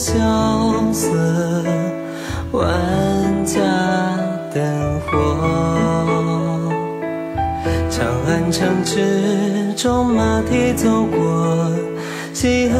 萧瑟，万家灯火。长安城之中，马蹄走过，西河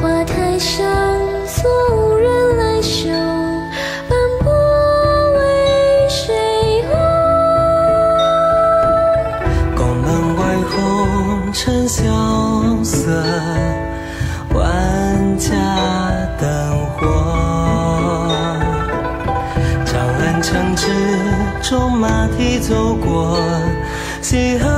花台上坐无人来嗅，斑驳为谁红？宫门外红尘萧瑟，万家灯火。长安城之中，马蹄走过，西河